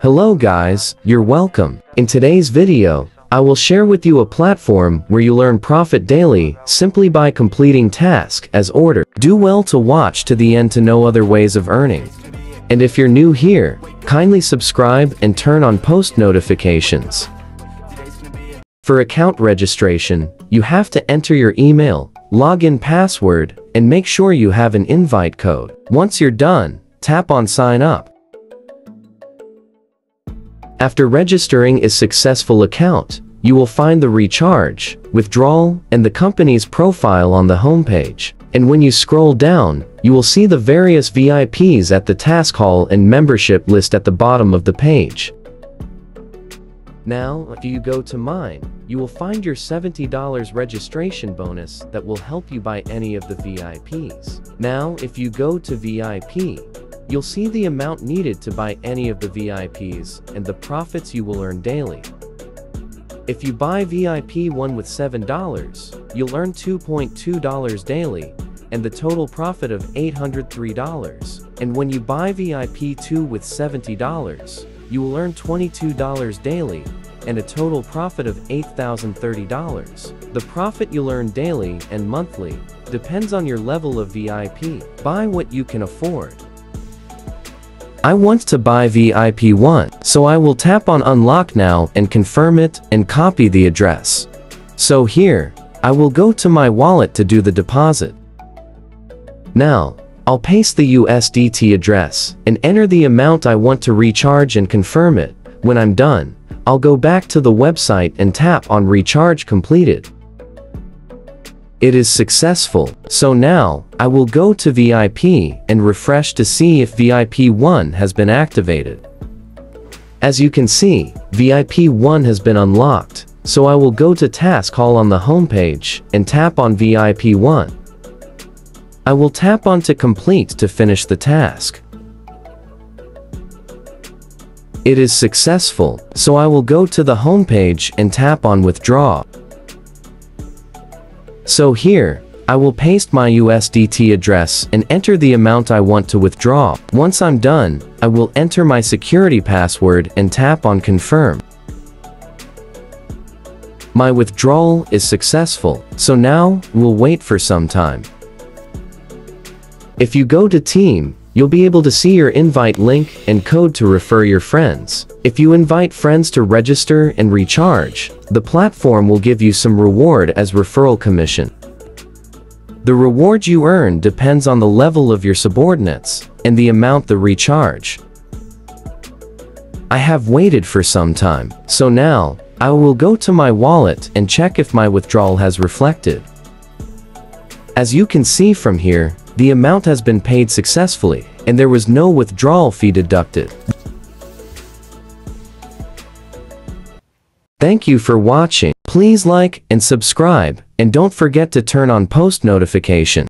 Hello guys, you're welcome. In today's video, I will share with you a platform where you learn profit daily simply by completing task as ordered. Do well to watch to the end to know other ways of earning. And if you're new here, kindly subscribe and turn on post notifications. For account registration, you have to enter your email, login password, and make sure you have an invite code. Once you're done, tap on sign up. After registering a successful account, you will find the recharge, withdrawal, and the company's profile on the homepage. And when you scroll down, you will see the various VIPs at the task hall and membership list at the bottom of the page. Now, if you go to mine, you will find your $70 registration bonus that will help you buy any of the VIPs. Now, if you go to VIP, You'll see the amount needed to buy any of the VIPs and the profits you will earn daily. If you buy VIP 1 with $7, you'll earn $2.2 daily and the total profit of $803. And when you buy VIP 2 with $70, you will earn $22 daily and a total profit of $8,030. The profit you'll earn daily and monthly depends on your level of VIP. Buy what you can afford. I want to buy VIP1, so I will tap on unlock now and confirm it and copy the address. So here, I will go to my wallet to do the deposit. Now, I'll paste the USDT address and enter the amount I want to recharge and confirm it. When I'm done, I'll go back to the website and tap on recharge completed. It is successful, so now, I will go to VIP and refresh to see if VIP 1 has been activated. As you can see, VIP 1 has been unlocked, so I will go to Task Hall on the homepage and tap on VIP 1. I will tap on to complete to finish the task. It is successful, so I will go to the homepage and tap on withdraw. So here, I will paste my USDT address and enter the amount I want to withdraw. Once I'm done, I will enter my security password and tap on confirm. My withdrawal is successful, so now we'll wait for some time. If you go to team, you'll be able to see your invite link and code to refer your friends. If you invite friends to register and recharge, the platform will give you some reward as referral commission. The reward you earn depends on the level of your subordinates and the amount the recharge. I have waited for some time, so now, I will go to my wallet and check if my withdrawal has reflected. As you can see from here, the amount has been paid successfully, and there was no withdrawal fee deducted. Thank you for watching. Please like and subscribe, and don't forget to turn on post notification.